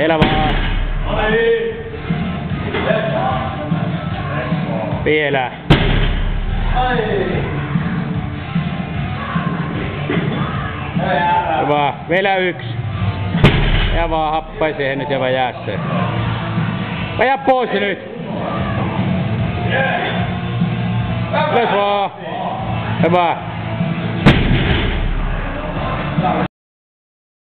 Siellä vaan. Vielä. Hyvä. Vielä yksi. Ja vaan happai siihen nyt ja vaan jää se. Aja pois nyt. Ylös vaan. Hyvä.